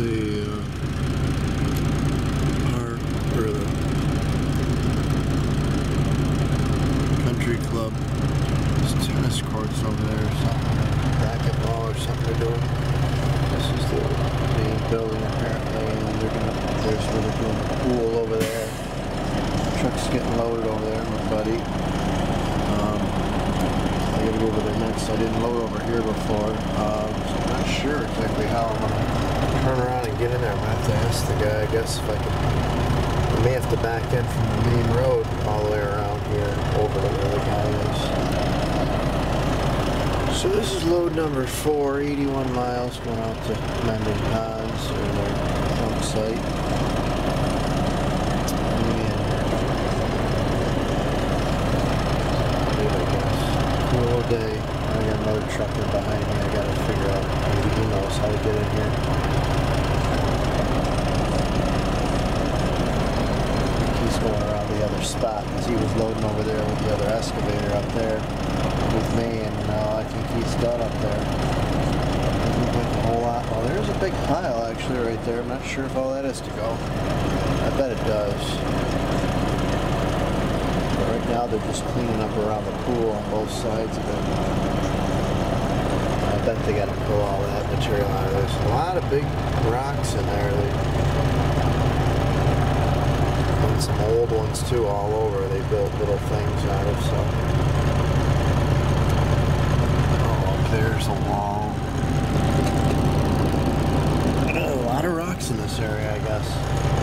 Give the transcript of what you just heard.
a uh, or the country club. There's tennis courts over there or something. Racquetball or something they're doing. This is the main building apparently, and they're gonna. There's where they're doing the pool over there. Truck's getting loaded over there, my buddy. Um, I gotta go over there next. I didn't load over here before, um, so I'm not sure exactly how I'm gonna turn around get in there. I'm gonna have to ask the guy, I guess, if I can. I may have to back in from the main road all the way around here over to where the guy is. So this is load number four, 81 miles going out to Mendon Ponds or their dump site. Cool day. I got another trucker behind me. I gotta figure out maybe he knows how to get in here. He's going around the other spot because he was loading over there with the other excavator up there with me, and now I think he's done up there. Doesn't look like a whole lot. Well, there's a big pile actually right there. I'm not sure if all that is to go. I bet it does. Right now they're just cleaning up around the pool on both sides of it. I bet they got to pull all that material out of there. There's a lot of big rocks in there. They, and some old ones too all over. They built little things out of so. Oh, there's a wall. A lot of rocks in this area, I guess.